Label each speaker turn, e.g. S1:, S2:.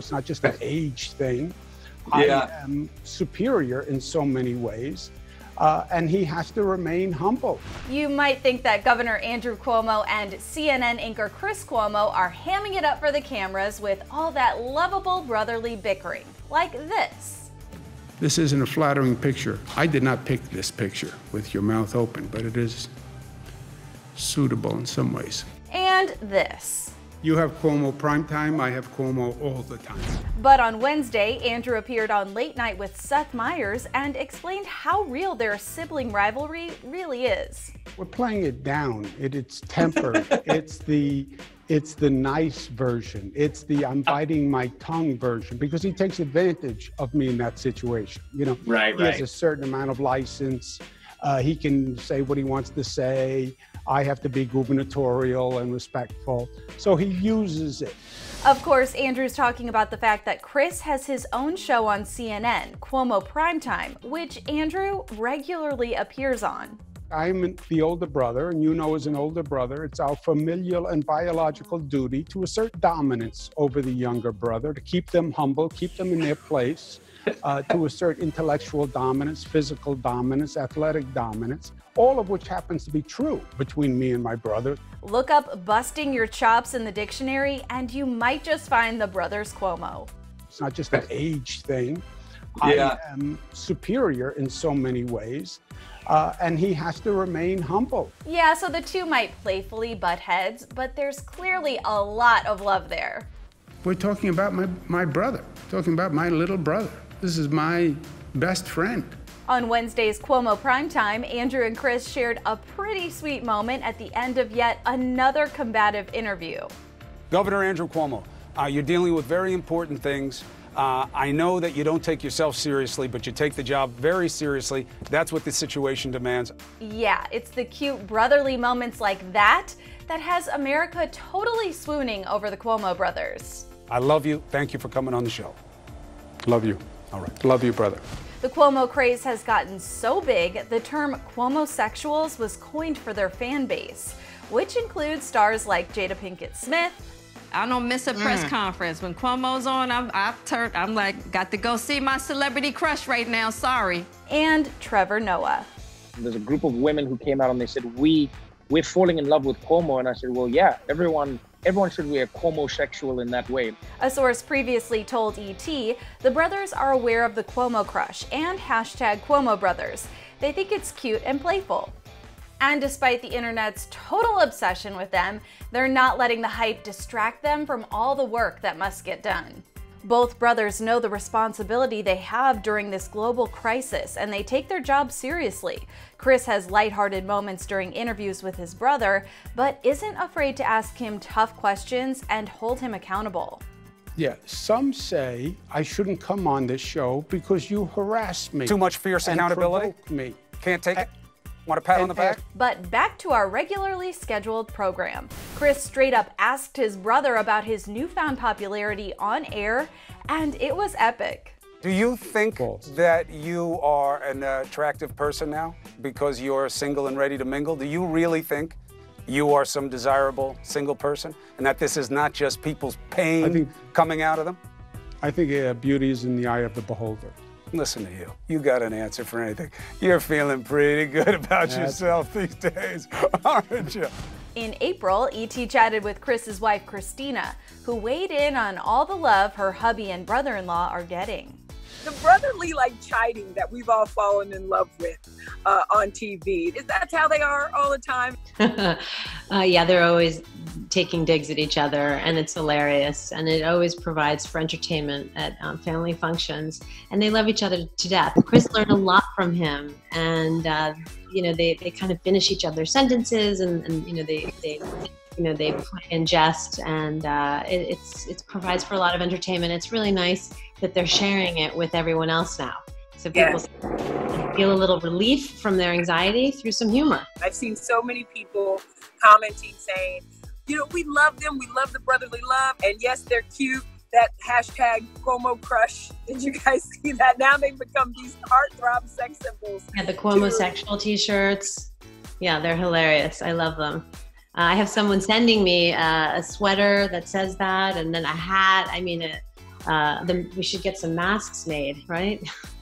S1: It's not just an age thing.
S2: Yeah.
S1: I am superior in so many ways. Uh, and he has to remain humble.
S3: You might think that Governor Andrew Cuomo and CNN anchor Chris Cuomo are hamming it up for the cameras with all that lovable brotherly bickering, like this.
S1: This isn't a flattering picture. I did not pick this picture with your mouth open, but it is suitable in some ways.
S3: And this.
S1: You have Cuomo primetime, I have Cuomo all the time.
S3: But on Wednesday, Andrew appeared on Late Night with Seth Meyers and explained how real their sibling rivalry really is.
S1: We're playing it down. It, it's tempered. it's the it's the nice version. It's the I'm biting my tongue version because he takes advantage of me in that situation. You know,
S2: Right,
S1: he
S2: right.
S1: has a certain amount of license. Uh, he can say what he wants to say. I have to be gubernatorial and respectful. So he uses it.
S3: Of course, Andrew's talking about the fact that Chris has his own show on CNN, Cuomo Primetime, which Andrew regularly appears on.
S1: I'm the older brother, and you know, as an older brother, it's our familial and biological duty to assert dominance over the younger brother, to keep them humble, keep them in their place, uh, to assert intellectual dominance, physical dominance, athletic dominance, all of which happens to be true between me and my brother.
S3: Look up busting your chops in the dictionary, and you might just find the Brothers Cuomo.
S1: It's not just an age thing.
S2: Yeah.
S1: I am superior in so many ways, uh, and he has to remain humble.
S3: Yeah, so the two might playfully butt heads, but there's clearly a lot of love there.
S1: We're talking about my, my brother, talking about my little brother. This is my best friend.
S3: On Wednesday's Cuomo Primetime, Andrew and Chris shared a pretty sweet moment at the end of yet another combative interview.
S4: Governor Andrew Cuomo, uh, you're dealing with very important things. Uh, I know that you don't take yourself seriously, but you take the job very seriously. That's what the situation demands.
S3: Yeah, it's the cute brotherly moments like that that has America totally swooning over the Cuomo brothers.
S4: I love you. Thank you for coming on the show.
S1: Love you.
S4: All right.
S1: Love you, brother.
S3: The Cuomo craze has gotten so big, the term Cuomosexuals was coined for their fan base, which includes stars like Jada Pinkett Smith,
S5: I don't miss a press
S3: Mm.
S5: conference. When Cuomo's on, I'm, I've turned, I'm like, got to go see my celebrity crush right now. Sorry.
S3: and Trevor Noah.
S6: there's a group of women who came out and they said we we're falling in love with Cuomo and I said well yeah everyone everyone should be a Cuomo sexual in that way
S3: A source previously told ET the brothers are aware of the Cuomo crush and hashtag Cuomo brothers. They think it's cute and playful. And despite the internet's total obsession with them, they're not letting the hype distract them from all the work that must get done. Both brothers know the responsibility they have during this global crisis, and they take their job seriously. Chris has lighthearted moments during interviews with his brother, but isn't afraid to ask him tough questions and hold him accountable.
S1: Yeah, some say I shouldn't come on this show because you harass me.
S4: Too much fierce
S1: and
S4: accountability?
S1: me.
S4: Can't take it? Want a pat on the back?
S3: But back to our regularly scheduled program. Chris straight up asked his brother about his newfound popularity on air, and it was epic.
S4: Do you think that you are an attractive person now because you're single and ready to mingle? Do you really think you are some desirable single person and that this is not just people's pain
S1: think-
S4: coming out of them?
S1: I think uh, beauty is in the eye of the beholder.
S4: Listen to you. You got an answer for anything. You're feeling pretty good about
S1: That's-
S4: yourself these days, aren't you?
S3: In April, E.T. chatted with Chris's wife, Christina, who weighed in on all the love her hubby and brother in law are getting.
S7: the brotherly like chiding that we've all fallen in love with uh, on TV. Is that how they are all the time?
S8: uh, yeah, they're always taking digs at each other, and it's hilarious. And it always provides for entertainment at um, family functions. And they love each other to death. Chris learned a lot from him, and uh, you know they, they kind of finish each other's sentences, and, and you know they they you know they play and jest, and uh, it, it's it provides for a lot of entertainment. It's really nice that they're sharing it with everyone else now. So people feel a little relief from their anxiety through some humor.
S7: I've seen so many people commenting saying, you know, we love them, we love the brotherly love, and yes, they're cute. That hashtag Cuomo crush. Did you guys see that? Now they've become these heartthrob sex symbols.
S8: Yeah, the Cuomo sexual t-shirts. Yeah, they're hilarious. I love them. Uh, I have someone sending me uh, a sweater that says that, and then a hat. I mean, it, uh, the, we should get some masks made, right?